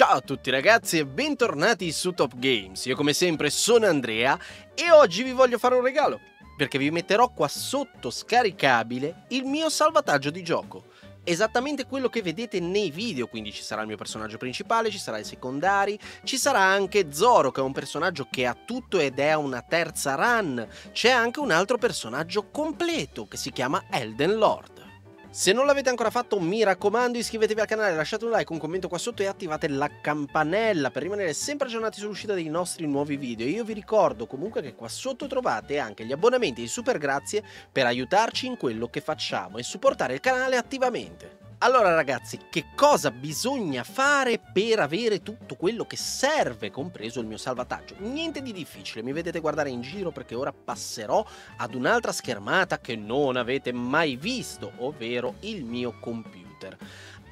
Ciao a tutti ragazzi e bentornati su Top Games. Io come sempre sono Andrea e oggi vi voglio fare un regalo perché vi metterò qua sotto scaricabile il mio salvataggio di gioco. Esattamente quello che vedete nei video, quindi ci sarà il mio personaggio principale, ci sarà i secondari, ci sarà anche Zoro che è un personaggio che ha tutto ed è una terza run, c'è anche un altro personaggio completo che si chiama Elden Lord. Se non l'avete ancora fatto, mi raccomando, iscrivetevi al canale, lasciate un like, un commento qua sotto e attivate la campanella per rimanere sempre aggiornati sull'uscita dei nostri nuovi video. io vi ricordo comunque che qua sotto trovate anche gli abbonamenti di super grazie per aiutarci in quello che facciamo e supportare il canale attivamente. Allora ragazzi, che cosa bisogna fare per avere tutto quello che serve, compreso il mio salvataggio? Niente di difficile, mi vedete guardare in giro perché ora passerò ad un'altra schermata che non avete mai visto, ovvero il mio computer.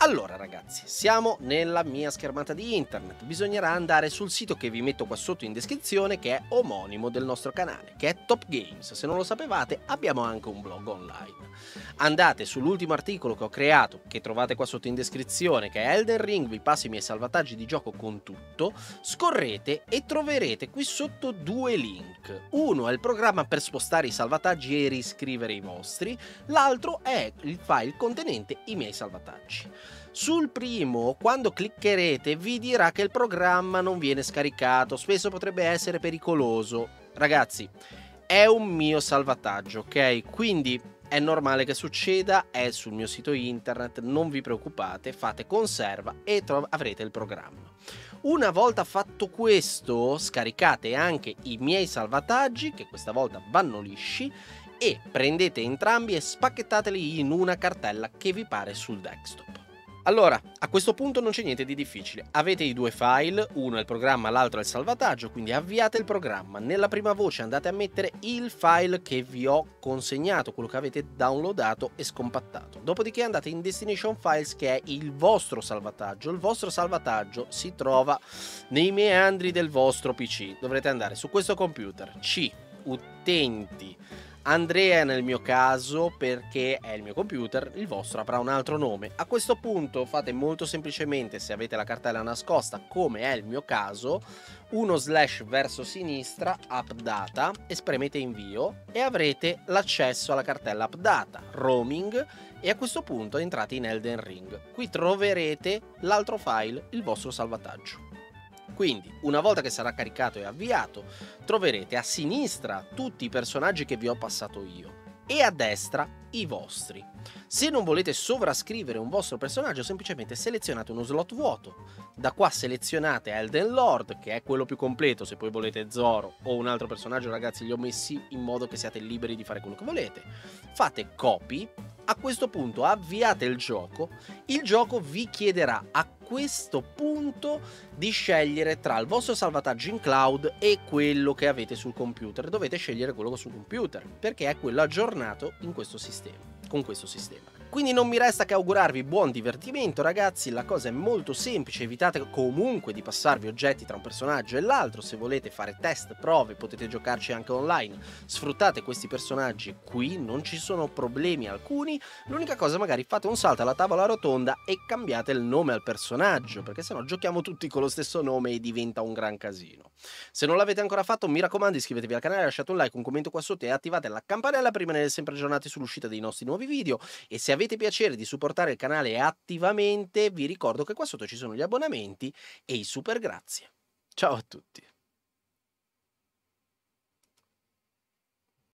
Allora ragazzi, siamo nella mia schermata di internet, bisognerà andare sul sito che vi metto qua sotto in descrizione che è omonimo del nostro canale, che è Top Games, se non lo sapevate abbiamo anche un blog online. Andate sull'ultimo articolo che ho creato, che trovate qua sotto in descrizione, che è Elden Ring, vi passo i miei salvataggi di gioco con tutto, scorrete e troverete qui sotto due link. Uno è il programma per spostare i salvataggi e riscrivere i vostri, l'altro è il file contenente i miei salvataggi. Sul primo, quando cliccherete, vi dirà che il programma non viene scaricato, spesso potrebbe essere pericoloso. Ragazzi, è un mio salvataggio, ok? Quindi è normale che succeda, è sul mio sito internet, non vi preoccupate, fate conserva e avrete il programma. Una volta fatto questo, scaricate anche i miei salvataggi, che questa volta vanno lisci, e prendete entrambi e spacchettateli in una cartella che vi pare sul desktop. Allora, a questo punto non c'è niente di difficile. Avete i due file, uno è il programma, l'altro è il salvataggio, quindi avviate il programma. Nella prima voce andate a mettere il file che vi ho consegnato, quello che avete downloadato e scompattato. Dopodiché andate in Destination Files che è il vostro salvataggio. Il vostro salvataggio si trova nei meandri del vostro PC. Dovrete andare su questo computer, C, utenti, Andrea nel mio caso perché è il mio computer, il vostro avrà un altro nome. A questo punto fate molto semplicemente, se avete la cartella nascosta, come è il mio caso, uno slash verso sinistra, appdata, e spremete invio e avrete l'accesso alla cartella appdata, roaming, e a questo punto entrate in Elden Ring. Qui troverete l'altro file, il vostro salvataggio. Quindi, una volta che sarà caricato e avviato, troverete a sinistra tutti i personaggi che vi ho passato io e a destra i vostri. Se non volete sovrascrivere un vostro personaggio, semplicemente selezionate uno slot vuoto. Da qua selezionate Elden Lord, che è quello più completo, se poi volete Zoro o un altro personaggio, ragazzi, li ho messi in modo che siate liberi di fare quello che volete. Fate copy, a questo punto avviate il gioco, il gioco vi chiederà a questo punto di scegliere tra il vostro salvataggio in cloud e quello che avete sul computer. Dovete scegliere quello sul computer perché è quello aggiornato in questo sistema, con questo sistema. Quindi non mi resta che augurarvi buon divertimento ragazzi, la cosa è molto semplice, evitate comunque di passarvi oggetti tra un personaggio e l'altro, se volete fare test, prove, potete giocarci anche online, sfruttate questi personaggi qui, non ci sono problemi alcuni, l'unica cosa magari fate un salto alla tavola rotonda e cambiate il nome al personaggio, perché sennò giochiamo tutti con lo stesso nome e diventa un gran casino. Se non l'avete ancora fatto mi raccomando iscrivetevi al canale, lasciate un like, un commento qua sotto e attivate la campanella per rimanere sempre aggiornati sull'uscita dei nostri nuovi video e se avete piacere di supportare il canale attivamente, vi ricordo che qua sotto ci sono gli abbonamenti e i super grazie. Ciao a tutti!